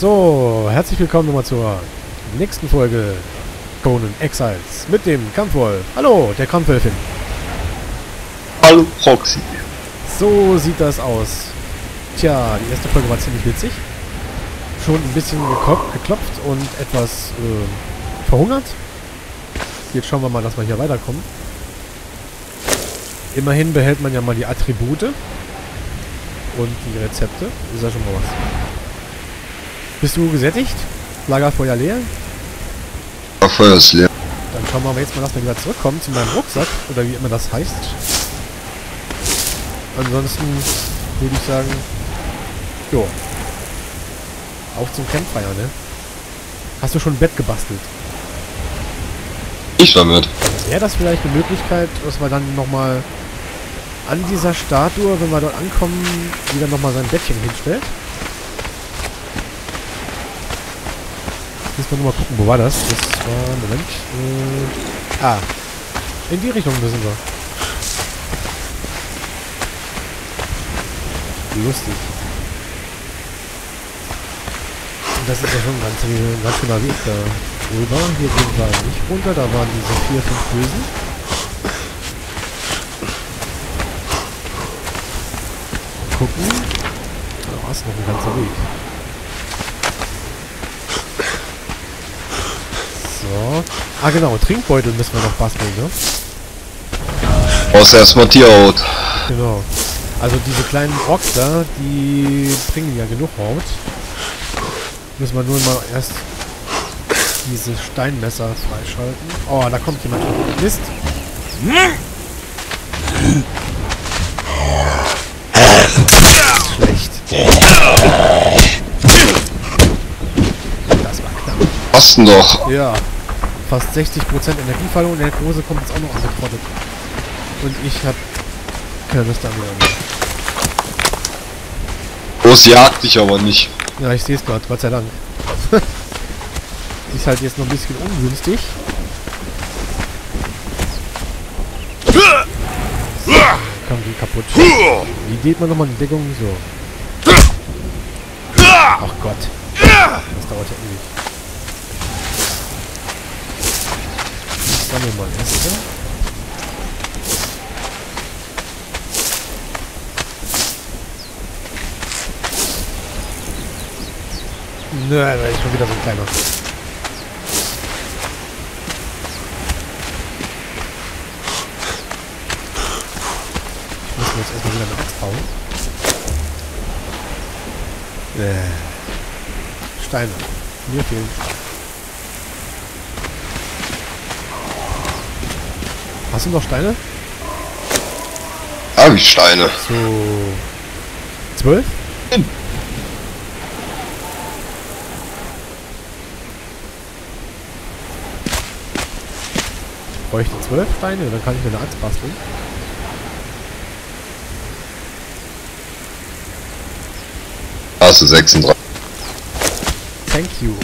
So, herzlich willkommen nochmal zur nächsten Folge Conan Exiles mit dem Kampfwolf. Hallo, der Kampfwölfin. Hallo Proxy. So sieht das aus. Tja, die erste Folge war ziemlich witzig. Schon ein bisschen geklopft, geklopft und etwas äh, verhungert. Jetzt schauen wir mal, dass wir hier weiterkommen. Immerhin behält man ja mal die Attribute und die Rezepte. Ist ja schon mal was. Bist du gesättigt? Lagerfeuer leer? Ach, Feuer ist leer. Dann schauen wir aber jetzt mal, dass wir wieder zurückkommen zu meinem Rucksack. Oder wie immer das heißt. Ansonsten würde ich sagen, jo. Auf zum Campfire, ne? Hast du schon ein Bett gebastelt? Ich damit. Wäre das vielleicht eine Möglichkeit, dass wir dann nochmal an dieser Statue, wenn wir dort ankommen, wieder nochmal sein Bettchen hinstellt? Müssen wir nur mal gucken, wo war das? Das war, Moment. Äh, ah, in die Richtung müssen wir. Lustig. Und das ist ja schon ein ganz, ein ganz schöner Weg da rüber. Hier gehen wir nicht runter, da waren diese vier, fünf Bösen. Gucken. Da ist noch ein ganzer Weg. So. Ah genau, Trinkbeutel müssen wir noch basteln, ne? Brauchst erstmal Tierhaut. Genau. Also diese kleinen Rocks da, die bringen ja genug Haut. Müssen wir nur mal erst diese Steinmesser freischalten. Oh, da kommt jemand. Mist. Schlecht. Das war knapp. Was denn doch? Ja. Fast 60% Energiefallung und der Große kommt jetzt auch noch angetrottet. Und ich hab keine Lust mehr. Groß jagt dich aber nicht. Ja, ich sehe es gerade, Gott sei Dank. Ist halt jetzt noch ein bisschen ungünstig. Kam die kaputt. Wie geht man nochmal in die Deckung? So. Ach Gott. Das dauert ja ewig. Sammle mal Äste. Nö, da ist schon wieder so ein kleiner. Ich muss mir jetzt erstmal wieder Axt bauen. Äh. Steine. Mir fehlen. Hast du noch Steine? Hab ich Steine. So. Zwölf? Bräuchte zwölf Steine, dann kann ich mir eine Axt basteln. Hast du 36. Thank you.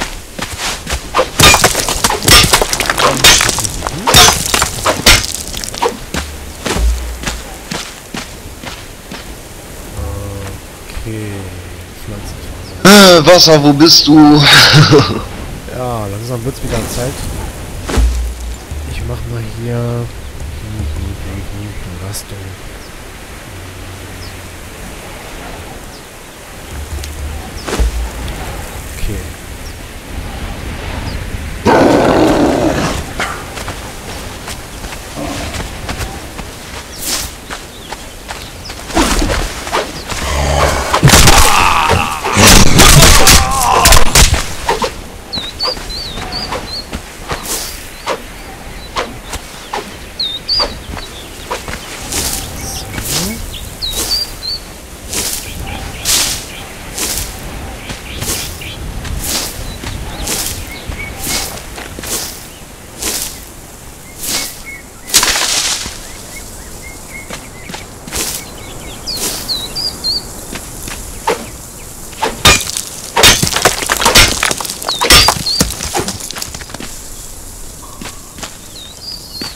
Wasser, wo bist du? Ja, langsam wird's wieder Zeit. Ich mach mal hier Rastung. Okay.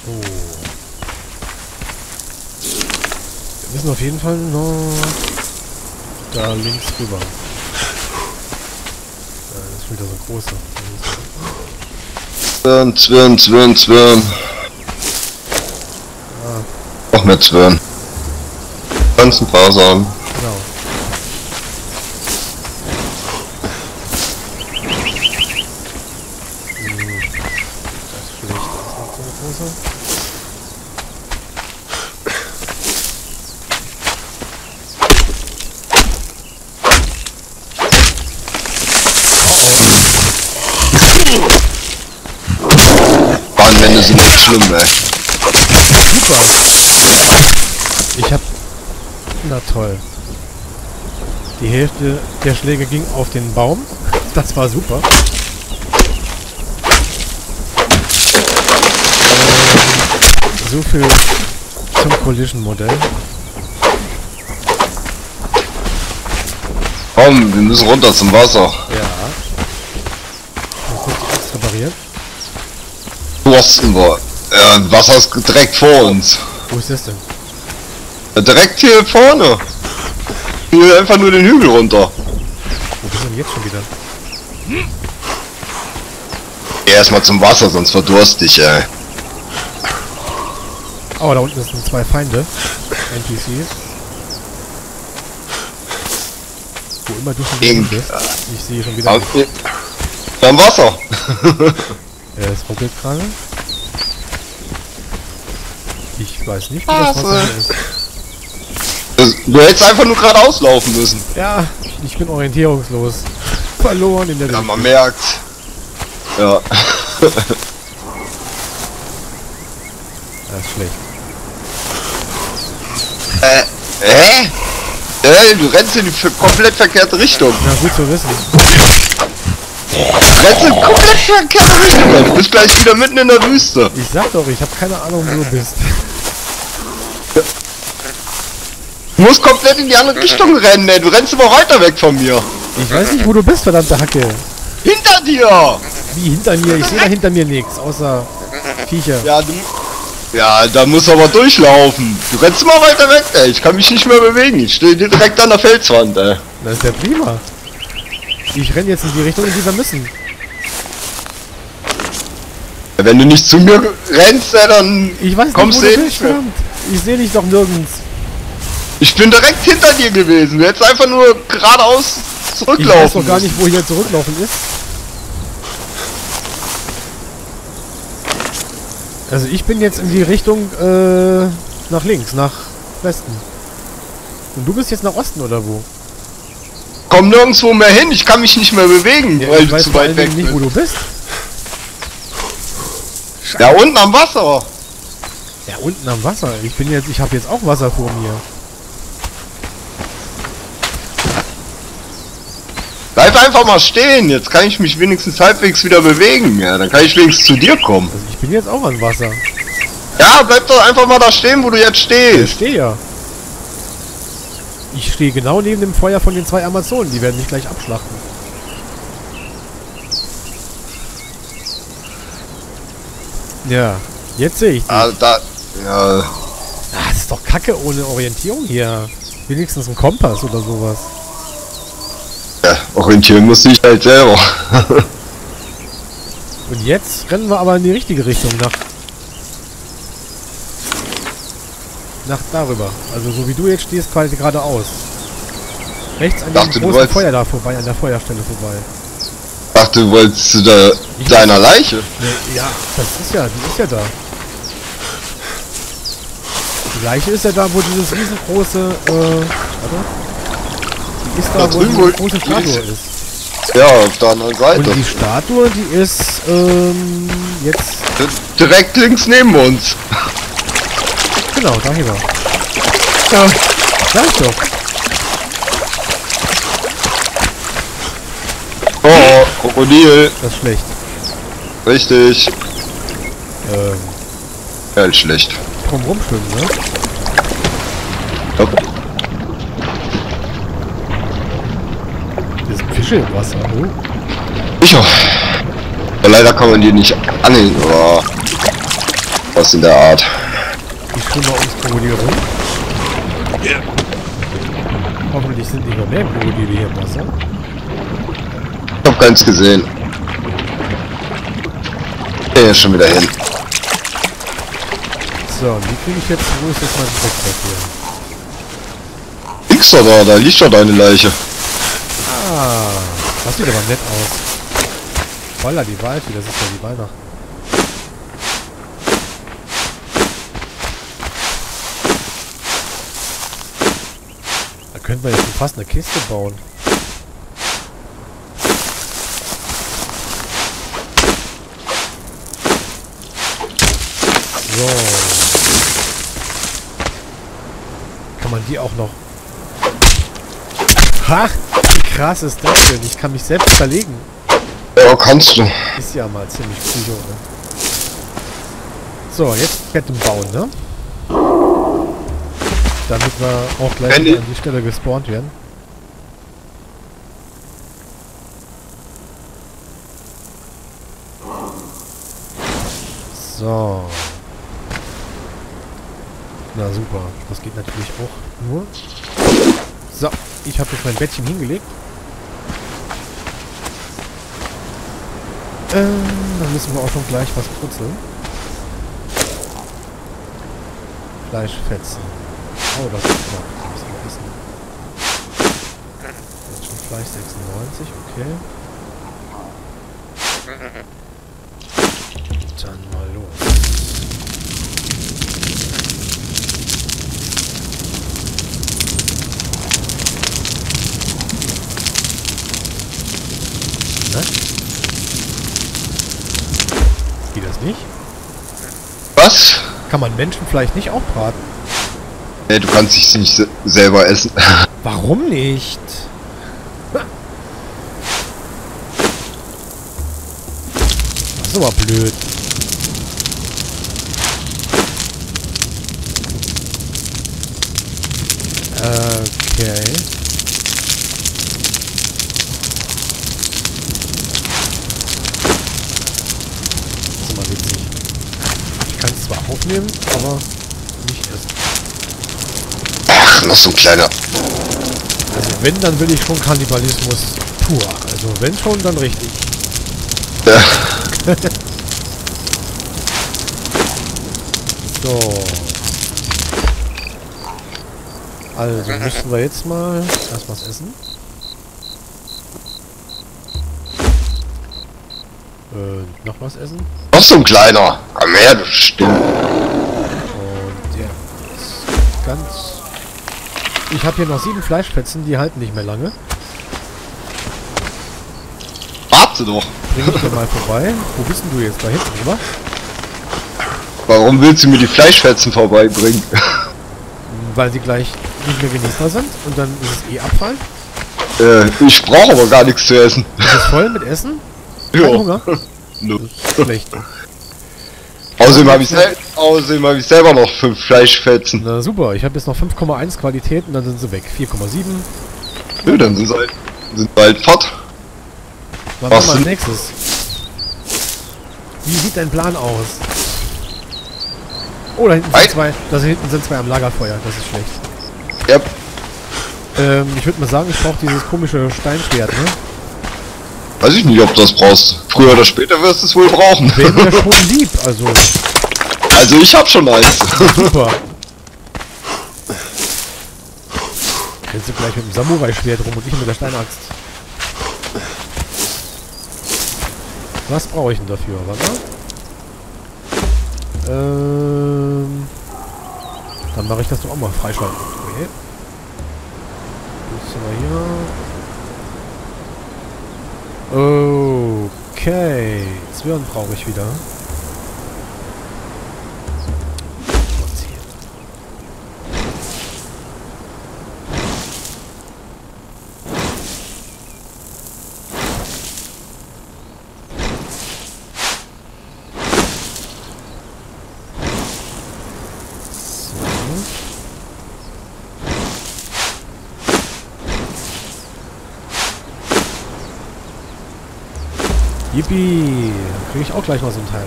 So. Wir müssen auf jeden Fall noch da links rüber. das ist wieder so ein großer. Zwirn, zwirn, zwirn, zwirn. Noch mehr zwirn. Ganzen Fasern. Genau. Hm, Das ist schlecht. Das ist noch so ein großer. Bahnwände sind echt schlimm, ey. Super. Ich hab... Na toll. Die Hälfte der Schläge ging auf den Baum. Das war super. Ähm, so viel zum Collision-Modell. Komm, wir müssen runter zum Wasser. Ja. Mal kurz die Axt repariert. Dursten wir. Ja, Wasser ist direkt vor uns. Wo ist das denn? Ja, direkt hier vorne. Hier einfach nur den Hügel runter. Wo bist du denn jetzt schon wieder? Erstmal zum Wasser, sonst verdurst dich, ey. Oh, da unten sind zwei Feinde. NPCs. Wo immer du schon bist. Ich sehe schon wieder. Am, am Wasser. Es ruckelt gerade. Ich weiß nicht, wo das. Wasser ist. Das- Du hättest einfach nur geradeaus laufen müssen. Ja, ich bin orientierungslos. Verloren in der Ja, man merkt. Ja. Das ist schlecht. äh, hä? Äh, du rennst in die komplett verkehrte Richtung. Na, gut zu wissen. In komplett verkehrte Richtung. ey. Du bist gleich wieder mitten in der Wüste. Ich sag doch, ich habe keine Ahnung, wo du bist. Du musst komplett in die andere Richtung rennen, ey. Du rennst immer weiter weg von mir. Ich weiß nicht, wo du bist, verdammte Hacke. Hinter dir! Wie hinter mir? Ich sehe da hinter mir nichts, außer Viecher. Ja, du. Ja, da musst du aber durchlaufen. Du rennst immer weiter weg, ey. Ich kann mich nicht mehr bewegen. Ich stehe direkt an der Felswand, ey. Das ist ja prima. Ich renn jetzt in die Richtung, in die wir müssen. Wenn du nicht zu mir rennst, dann Ich weiß kommst nicht, du wo eh du bist, nicht. Ich sehe dich doch nirgends. Ich bin direkt hinter dir gewesen. Du hättest einfach nur geradeaus Ich zurücklaufen. weiß doch gar nicht, wo hier zurücklaufen ist. Also ich bin jetzt in die Richtung äh, nach links, nach Westen. Und du bist jetzt nach Osten oder wo? Komm nirgendwo mehr hin. Ich kann mich nicht mehr bewegen, Ja, weil ich du weiß zu weit weg nicht, wo du bist. Ja, unten am Wasser. Ja, unten am Wasser. Ich bin jetzt, ich habe jetzt auch Wasser vor mir. Bleib einfach mal stehen. Jetzt kann ich mich wenigstens halbwegs wieder bewegen. Ja, dann kann ich wenigstens zu dir kommen. Also ich bin jetzt auch an Wasser. Ja, bleib doch einfach mal da stehen, wo du jetzt Ich stehst. stehe ja. Ich stehe genau neben dem Feuer von den zwei Amazonen. Die werden mich gleich abschlachten. Ja, jetzt sehe ich dich. Ah, da. Ja. Ah, das ist doch kacke ohne Orientierung hier. Wenigstens ein Kompass oder sowas. ja orientieren muss ich halt selber. Und jetzt rennen wir aber in die richtige Richtung nach. Nach darüber. Also so wie du jetzt stehst, quasi geradeaus. Rechts an dem du großen Feuer da vorbei, an der Feuerstelle vorbei. Ach, du wolltest zu Ich- deiner Leiche? Ja, das ist ja, die ist ja da. Die gleiche ist ja da, wo dieses riesengroße, äh, warte. Die ist da, Da wo drüben, diese wo- große die Statue ist- ist. Ja, auf der anderen Seite. Und die Statue, die ist, ähm, jetzt, Direkt links neben uns. genau, da hier war. Ja, sag ich doch. Oh, Krokodil. Das ist schlecht. Richtig. Ähm, Ja, ist schlecht. drum rumschwimmen, ne? Ja. Hier sind Fische im Wasser, oh. Sicher. Ja, leider kann man die nicht angeln, aber was in der Art. Ich schwimme mal ums Krokodil rum. Hoffentlich sind nicht noch mehr Krokodile hier im Wasser. Ich hab keins gesehen. Der ist schon wieder hin. So, wie kriege ich jetzt, wo ist jetzt mein Rucksack hier? Nix da da, da liegt doch deine Leiche. Ah, das sieht aber nett aus. Voller die Waldfee, das ist ja die Weihnachten. Da könnten wir jetzt schon fast eine Kiste bauen. So. Kann man die auch noch... Ha! Wie krass ist das denn? Ich kann mich selbst verlegen. Ja, kannst du. Ist ja mal ziemlich psycho, ne? So, jetzt Betten bauen, ne? Damit wir auch gleich an die Stelle gespawnt werden. So. Na super, das geht natürlich auch nur. So, ich habe jetzt mein Bettchen hingelegt. Ähm, dann müssen wir auch schon gleich was brutzeln. Fleischfetzen. Oh, das ist knapp. Das müssen wir essen. Jetzt schon Fleisch 96, okay. Dann mal los. Na? Geht das nicht? Was? Kann man Menschenfleisch nicht auch braten? Nee, du kannst dich nicht se selber essen. Warum nicht? Das ist aber blöd. Okay. Das ist immer witzig. Ich kann es zwar aufnehmen, aber nicht essen. Ach, noch so ein kleiner. Also wenn, dann will ich schon Kannibalismus pur. Also wenn schon, dann richtig. Ja. So. Also müssen wir jetzt mal erst was essen. Äh, noch was essen. Noch so ein kleiner. Komm her, du Stimme. Und ja. Ganz. Ich habe hier noch sieben Fleischfetzen, die halten nicht mehr lange. Warte doch. Bring ich dir mal vorbei. Wo bist denn du jetzt? Da hinten, oder? Warum willst du mir die Fleischfetzen vorbeibringen? Weil sie gleich nicht mehr genießbar sind und dann ist es eh Abfall. äh, ich brauche aber gar nichts zu essen. Ist es voll mit Essen? Kein Hunger? Nö. Schlecht. Außerdem habe ich, sel außerdem hab ich selber noch fünf Fleischfetzen. Na super, ich habe jetzt noch 5,1 Qualität und dann sind sie weg. 4,7. Nö, dann sind sie halt, sind sie halt fort. Wann Was machen wir als nächstes? Wie sieht dein Plan aus? Oh, da hinten sind zwei. Da hinten sind zwei am Lagerfeuer. Das ist schlecht. Ja, Ähm, ich würde mal sagen, ich brauche dieses komische Steinschwert, ne? Weiß ich nicht, ob du das brauchst. Früher oder später wirst du es wohl brauchen. Wäre mir schon lieb, also Also ich hab schon eins. super. Rennst du gleich mit dem Samurai-Schwert rum und ich mit der Steinaxt. Was brauche ich denn dafür? Warte. Ähm, dann mache ich das doch auch mal freischalten. Okay. Bisschen mal hier. Okay. Zwirn brauche ich wieder. Was hier? So. Yippie! Dann kriege ich auch gleich mal so ein Teil.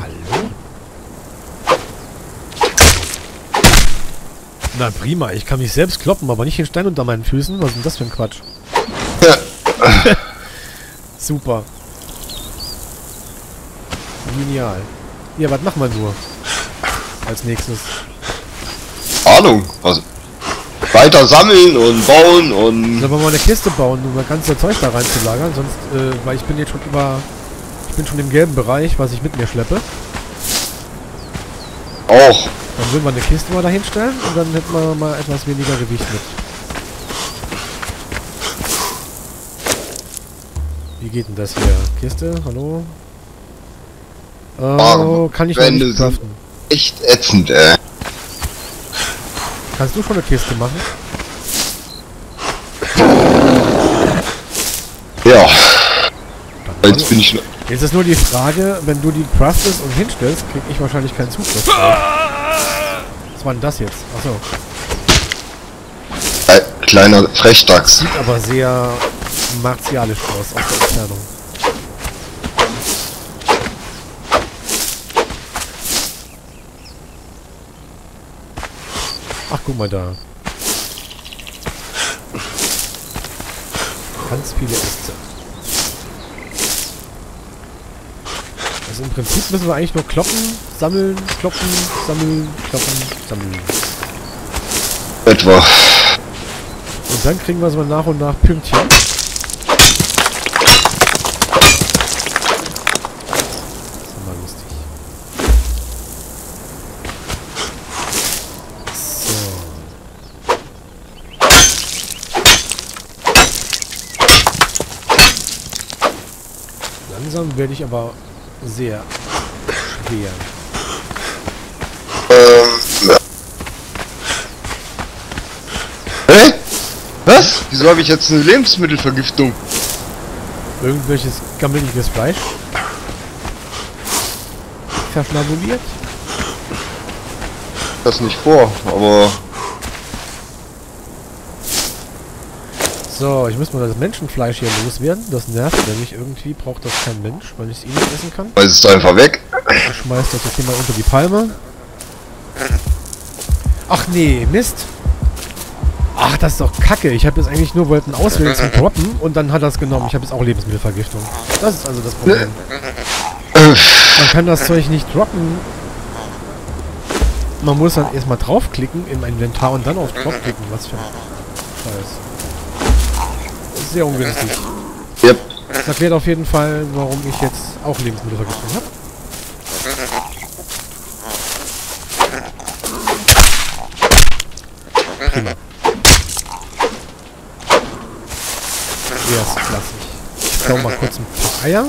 Hallo? Na prima, ich kann mich selbst kloppen, aber nicht den Stein unter meinen Füßen. Was ist denn das für ein Quatsch? Super. Genial. Ja, was machen wir nur? Als nächstes. Ahnung. Was? Weiter sammeln und bauen und. Sollen wir mal eine Kiste bauen, um das ganze Zeug da reinzulagern? Sonst, äh, weil ich bin jetzt schon über... Ich bin schon im gelben Bereich, was ich mit mir schleppe. Auch. Dann würden wir eine Kiste mal dahin stellen und dann hätten wir mal etwas weniger Gewicht mit. Wie geht denn das hier? Kiste? Hallo? Oh, kann ich Wände nicht craften. echt ätzend, ey. Kannst du schon eine Kiste machen? Ja. Dann Jetzt bin ich. Jetzt ist nur die Frage, wenn du die craftest und hinstellst, krieg ich wahrscheinlich keinen Zugriff. drauf. Was war denn das jetzt? Achso. Äh, kleiner Frechdachs. Sieht aber sehr martialisch aus aus der Entfernung. Ach, guck mal da. Ganz viele Äste. Also im Prinzip müssen wir eigentlich nur kloppen, sammeln, kloppen, sammeln, kloppen, sammeln. Etwa. Und dann kriegen wir so nach und nach Pünktchen. Werde ich aber sehr schwer. Ähm. ja. Hä? Was? Wieso habe ich jetzt eine Lebensmittelvergiftung? Irgendwelches gammeliges Fleisch? Verschnabuliert? Das nicht vor, aber. So, ich muss mal das Menschenfleisch hier loswerden. Das nervt nämlich irgendwie, braucht das kein Mensch, weil ich es eh nicht essen kann. Weil es ist einfach weg. Ich schmeiß das jetzt hier mal unter die Palme. Ach nee, Mist. Ach, das ist doch kacke. Ich habe jetzt eigentlich nur wollten auswählen zum Droppen und dann hat es genommen. Ich habe jetzt auch Lebensmittelvergiftung. Das ist also das Problem. Man kann das Zeug nicht droppen. Man muss dann erstmal draufklicken im Inventar und dann auf Drop klicken. Was für ein Scheiß. Ist sehr ungünstig. Yep. Das erklärt auf jeden Fall, warum ich jetzt auch Lebensmittelvergiftung habe. Prima. Erstklassig. Ich klau mal kurz ein paar Eier.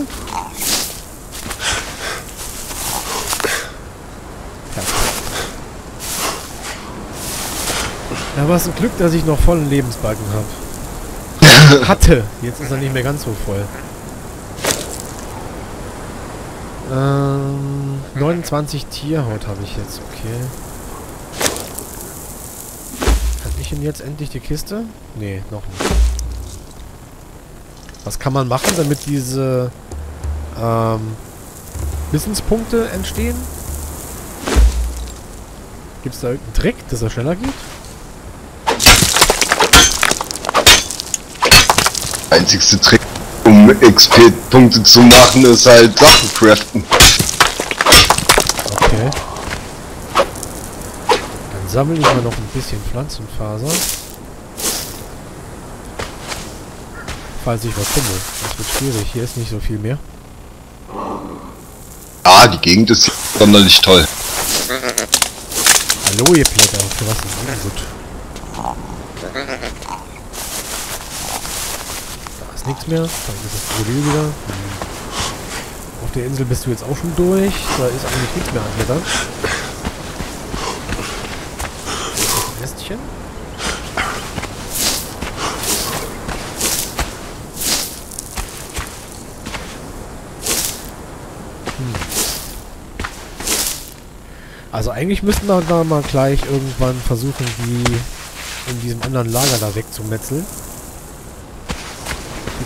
Perfekt. Ja, was ein Glück, dass ich noch vollen Lebensbalken habe. Hatte. Jetzt ist er nicht mehr ganz so voll. Ähm, 29 Tierhaut habe ich jetzt, okay. Kann ich denn jetzt endlich die Kiste? Nee, noch nicht. Was kann man machen, damit diese ähm, Wissenspunkte entstehen? Gibt es da irgendeinen Trick, dass er schneller geht? Einzigste Trick, um XP-Punkte zu machen, ist halt Sachen craften. Okay. Dann sammle ich mal noch ein bisschen Pflanzenfaser. Falls ich was finde. Das wird schwierig. Hier ist nicht so viel mehr. Ah, die Gegend ist sonderlich toll. Hallo, ihr Blätter. Für was ist das gut? Ist nichts mehr. Da ist das Problem wieder. Hm. Auf der Insel bist du jetzt auch schon durch. Da ist eigentlich nichts mehr an das ein Ästchen? Also eigentlich müssten wir da mal gleich irgendwann versuchen, die in diesem anderen Lager da wegzumetzeln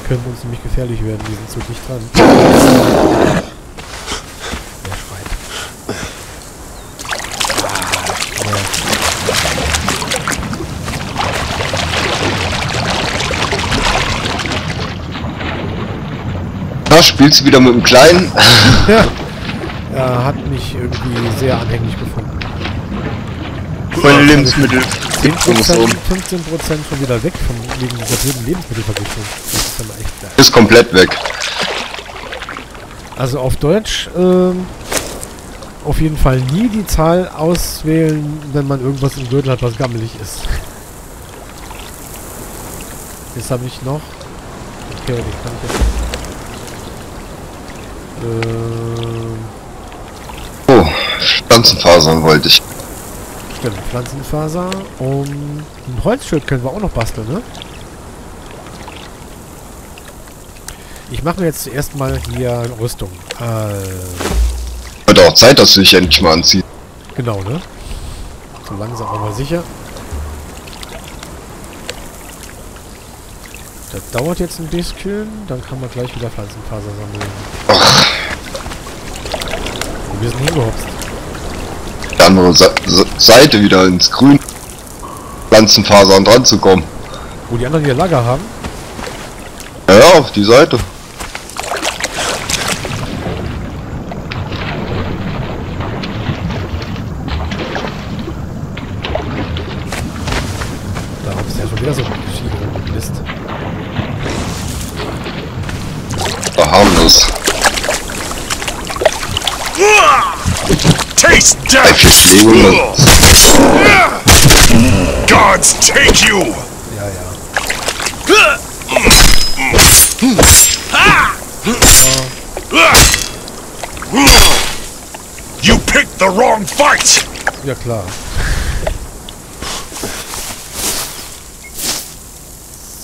könnte uns nämlich gefährlich werden. Die sind so dicht dran. Der schreit. Ja, spielst du wieder mit dem Kleinen? ja. Er hat mich irgendwie sehr anhänglich gefunden. Meine Lebensmittel. 15% schon wieder weg von wegen dieser blöden Lebensmittelvergiftung. Ist echt geil. Ist komplett weg. Also auf Deutsch ähm, auf jeden Fall nie die Zahl auswählen, wenn man irgendwas im Gürtel hat, was gammelig ist. Jetzt habe ich noch. Okay, den kann ich jetzt. Ähm, Oh, Pflanzenfasern wollte ich. stimmt, Pflanzenfaser. Und ein Holzschild können wir auch noch basteln, ne? Ich mache mir jetzt zuerst mal hier Rüstung. Äh, Wird auch Zeit, dass du dich endlich mal anziehst. Genau, ne? So langsam aber sicher. Das dauert jetzt ein bisschen, dann kann man gleich wieder Pflanzenfaser sammeln. Wo wir sind hingehopst. Die andere Sa Sa Seite wieder ins Grün. Pflanzenfasern dran zu kommen. Wo die anderen hier Lager haben. Ja, auf die Seite. Da ist ja schon wieder so ein Schiene Mist. War harmlos. Schläge und dann Gods take you! Ja, ja. You picked the wrong fight! Ja, klar.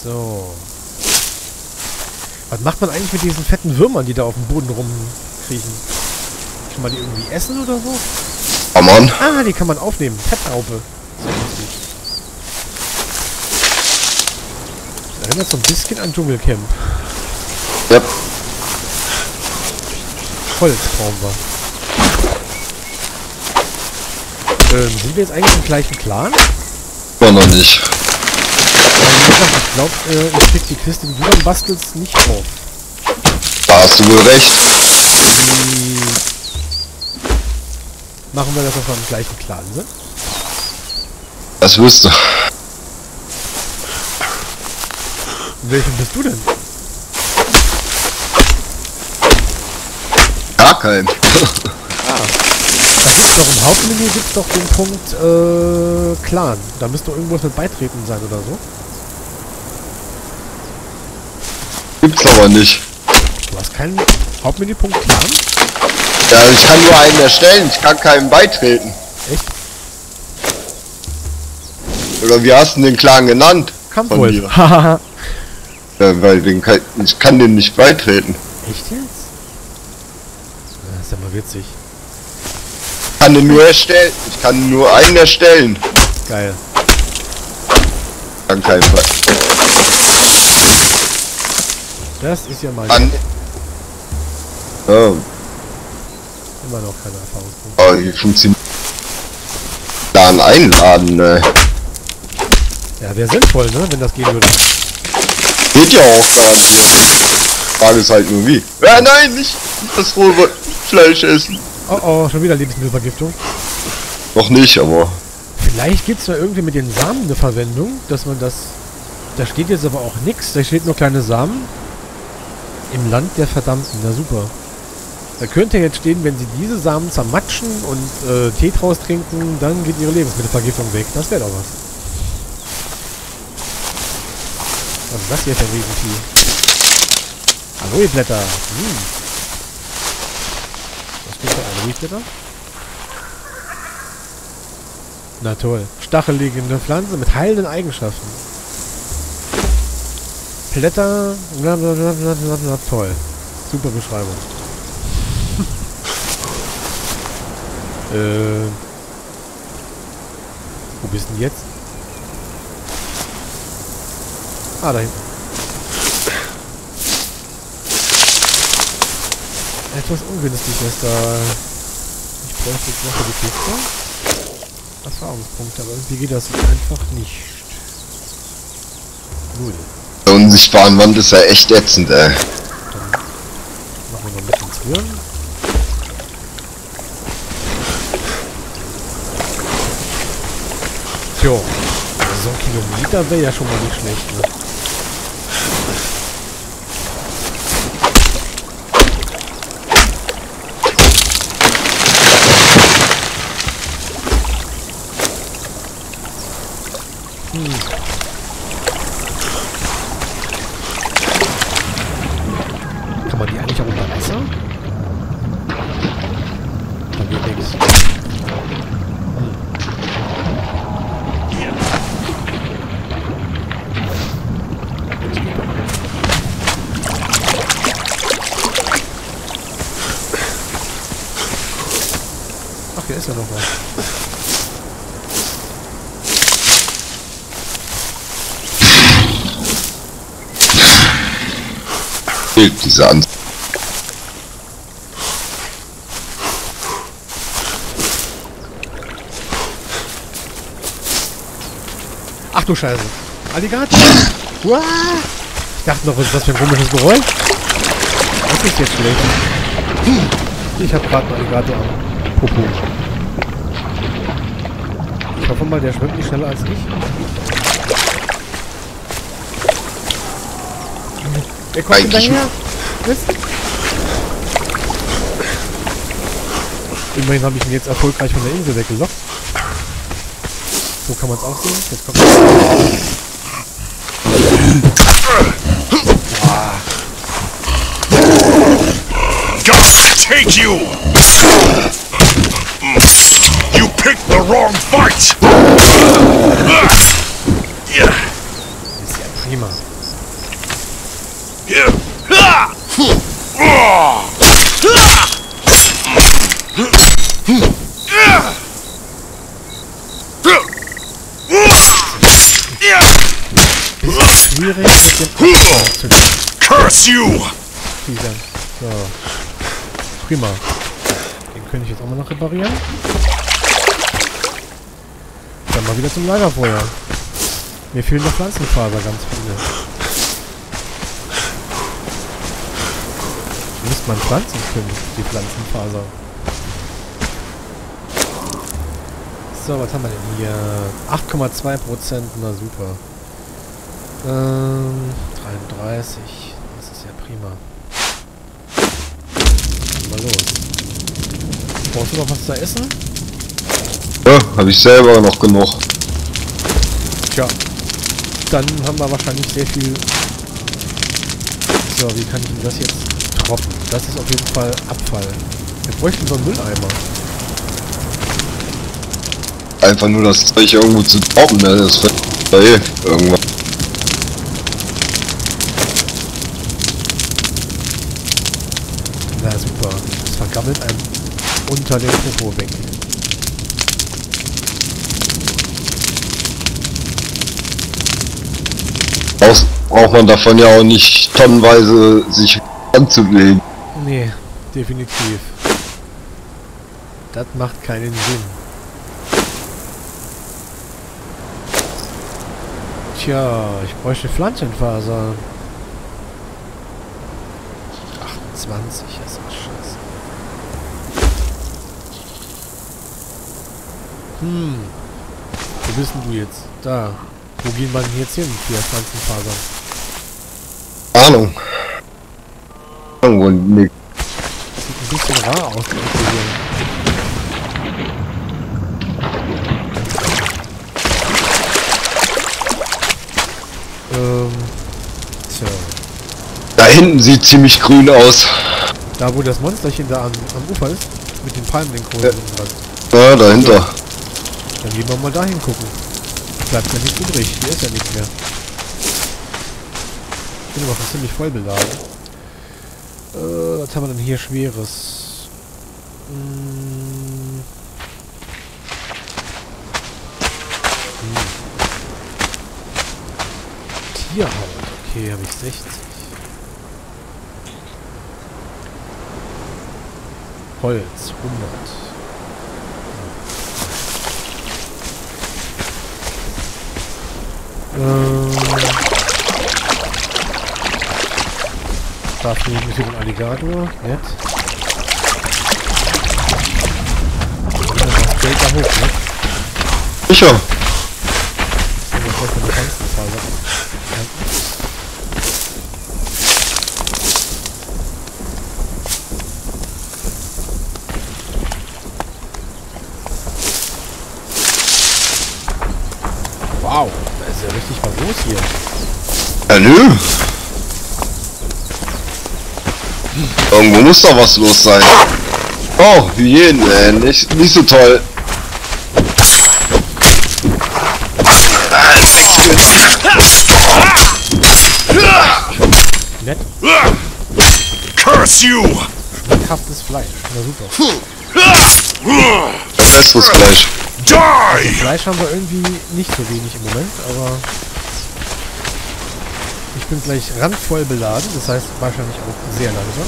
So. Was macht man eigentlich mit diesen fetten Würmern, die da auf dem Boden rumkriechen? Kann man die irgendwie essen oder so? Come on. Ah, die kann man aufnehmen. Fettraupe. Das erinnert so ein bisschen an Dschungelcamp. Ja, Holz brauchen wir. Ähm, sind wir jetzt eigentlich im gleichen Clan? immer noch nicht. Gesagt, ich glaube, äh, ich krieg die Kiste, die du dann bastelst, nicht auf. Da hast du wohl recht. Wie machen wir das, dass wir im gleichen Clan sind? Das wirst du. In welchem bist du denn? Gar kein. Da gibt's doch im Hauptmenü gibt's doch den Punkt äh, Clan. Da müsste irgendwas mit Beitreten sein oder so. Gibt's aber nicht. Du hast keinen Hauptmenüpunkt Clan? Ja, ich kann nur einen erstellen, ich kann keinem beitreten. Echt? Oder wie hast du den Clan genannt? Kampfwolf. Hahaha. Ja, weil den kann, ich kann dem nicht beitreten. Echt jetzt? Das ist ja mal witzig. Ich kann den nur erstellen. Ich kann nur einen erstellen. Geil. Kann keinen bei. Das ist ja mal An. Ja, immer noch keine Erfahrungspunkte. aber wie funktioniert Clan einladen, ne? Ja, wäre sinnvoll, ne? Wenn das gehen würde. Geht ja auch garantiert. Frage ist halt nur wie. Ja, nein, nicht das rohe Fleisch essen. Oh oh, schon wieder Lebensmittelvergiftung. Noch nicht, aber Vielleicht gibt es da irgendwie mit den Samen eine Verwendung, dass man das... Da steht jetzt aber auch nichts. Da steht nur kleine Samen. Im Land der Verdammten. Na super. Da könnte jetzt stehen, wenn sie diese Samen zermatschen und äh, Tee draus trinken, dann geht ihre Lebensmittelvergiftung weg. Das wäre doch was. Was ist das hier für ein Riesenvieh? Aloe-Blätter. Hm. Was gibt da Aloe-Blätter? Na toll. Stachelige Pflanze mit heilenden Eigenschaften. Blätter. Bla bla bla bla bla bla. Toll. Super Beschreibung. Äh. Wo bist du denn jetzt? Ah, da hinten. Etwas ungünstig ist da. Ich bräuchte jetzt noch die Kiste. Erfahrungspunkte, aber irgendwie geht das einfach nicht. Null. der unsichtbaren Wand ist ja echt ätzend, ey. konzentrieren. Tjo, so ein Kilometer wäre ja schon mal nicht schlecht, ne? Kann man die eigentlich auch unter Wasser? Da geht nichts. Ach, hier ist ja noch was. Fehlt diese An Ach du Scheiße. Alligator. Ich dachte noch, was ist das für ein komisches Geräusch? Das ist jetzt schlecht. Ich habe gerade einen Alligator am Popo. Ich hoffe mal, der schwimmt nicht schneller als ich. Der kommt Eigentlich hinterher. Mist. Immerhin habe ich ihn jetzt erfolgreich von der Insel weggelockt. So kann man es auch sehen. Jetzt kommt Gotta take you! You picked the wrong fight! Yeah. ist ja prima. Yeah. Schwierig mit dem Curse you! So. Prima. Den könnte ich jetzt auch mal noch reparieren. Dann mal wieder zum Lagerfeuer. Mir fehlen noch Pflanzenfaser, ganz viele. Müsste man pflanzen können, die Pflanzenfaser. So, was haben wir denn hier? 8,2 Prozent, na super. Ähm, 33. Das ist ja prima. Mal los. Brauchst du noch was zu essen? Ja, habe ich selber noch genug. Tja. Dann haben wir wahrscheinlich sehr viel... So, wie kann ich denn das jetzt trocken? Das ist auf jeden Fall Abfall. Wir bräuchten so einen Mülleimer. Einfach nur das Zeug irgendwo zu trocken, ne? Das eh irgendwann. Na super. Es vergammelt einem unter dem Popo weg. Aus braucht man davon ja auch nicht tonnenweise sich anzulegen. Nee, definitiv. Das macht keinen Sinn. Tja, ich bräuchte Pflanzenfaser. 28 ist das scheiße. Hm. Wo bist denn du jetzt? Da. Wo gehen wir denn jetzt hin für Pflanzenfaser? Ahnung. Irgendwo ne, Sieht ein bisschen rar aus, die Ecke hier. Ähm, tja. Da hinten sieht ziemlich grün aus. Da, wo das Monsterchen da am, am Ufer ist, mit den Palmen, den Kohlen Ja. Ja, dahinter. Dann gehen wir mal dahin gucken. Bleibt ja nicht übrig. Hier ist ja nichts mehr. Ich bin aber schon ziemlich voll beladen. Äh, was haben wir denn hier Schweres? Hm. 4. Okay, habe ich 60. Holz, 100. Ähm. Dafür mit dem Alligator. Nett. Das Geld da hoch, ne? Sicher. Das ist ja Wow, da ist ja richtig was los hier. Ja, nö. Irgendwo muss doch was los sein. Oh, Hyänen, ey. Nicht, nicht so toll. Ah. Nett, Curse you! schmackhaftes Fleisch. Na super. Besseres Fleisch. Die! Fleisch haben wir irgendwie nicht so wenig im Moment, aber ich bin gleich randvoll beladen, das heißt wahrscheinlich auch sehr langsam.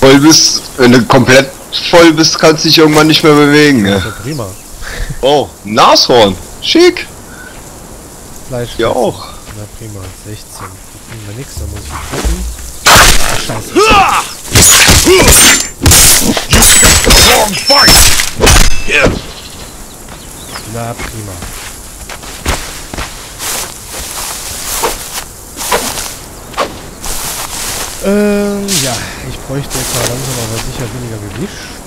Voll bist, wenn du komplett voll bist, kannst du dich irgendwann nicht mehr bewegen. Ja. Ja. So prima. Oh, Nashorn. Schick. Fleisch. Ja auch. Na prima, 16. Da kriegen wir nix, da muss ich gucken. Scheiße. You picked the wrong fight! Yeah. Na prima. Ähm, ja, ich bräuchte jetzt mal langsam aber sicher weniger gewischt.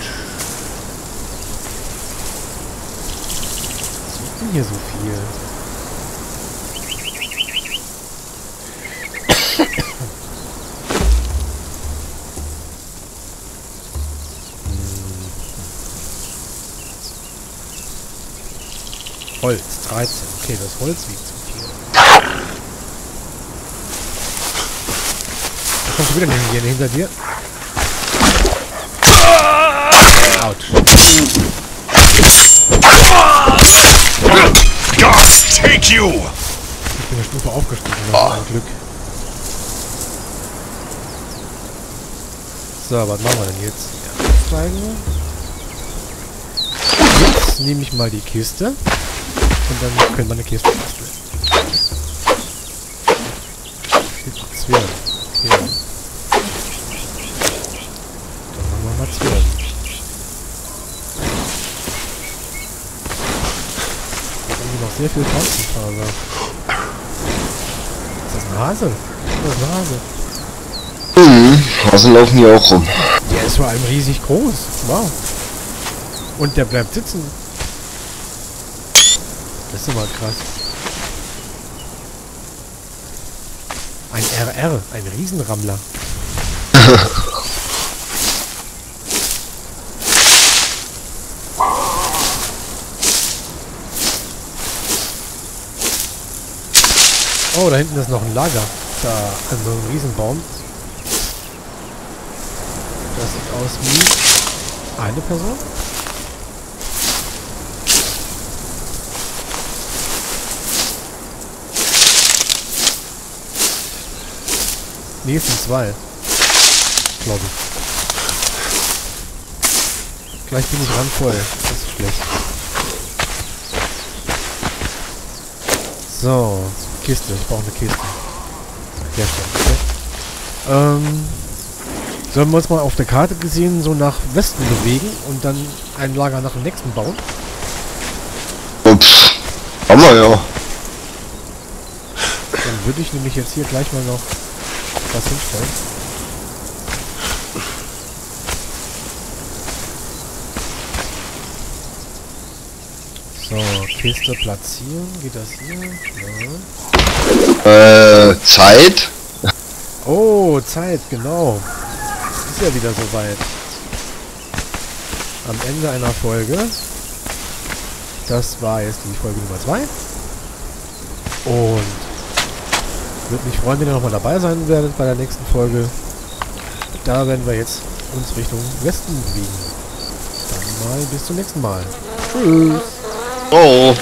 Was ist denn hier so viel? Holz, 13. Okay, das Holz wiegt zu viel. Da kommt schon wieder eine Hyäne hinter dir. Autsch. Gods take you! Ich bin eine Stufe aufgestiegen. Das ist ein Glück. So, was machen wir denn jetzt? Steigen. Jetzt nehme ich mal die Kiste. Und dann können wir eine Kiste basteln. Zwirn. Okay. Dann machen wir mal Zwirn. Da haben wir noch sehr viel Pflanzenfaser. Ist das ein Hase? Das ist ein Hase. Mhm. Hasen laufen hier auch rum. Der ist vor allem riesig groß. Wow. Und der bleibt sitzen. Ist immer krass. Ein RR, ein Riesenrammler. Oh, da hinten ist noch ein Lager. Da an so einem Riesenbaum. Das sieht aus wie eine Person. Nee, es sind zwei. Glaube ich. Gleich bin ich randvoll. Das ist schlecht. So, Kiste. Ich brauche eine Kiste. Herstellen, okay. Ähm, Sollen wir uns mal auf der Karte gesehen so nach Westen bewegen und dann ein Lager nach dem nächsten bauen? Ups. Haben wir ja. Dann würde ich nämlich jetzt hier gleich mal noch was hinstellen. So, Kiste platzieren. Geht das hier? Ja. Äh, Zeit? Oh, Zeit, genau. Ist ja wieder soweit. Am Ende einer Folge. Das war jetzt die Folge Nummer 2. Und würde mich freuen, wenn ihr nochmal dabei sein werdet bei der nächsten Folge. Da werden wir jetzt uns Richtung Westen bewegen. Dann mal bis zum nächsten Mal. Tschüss. Oh.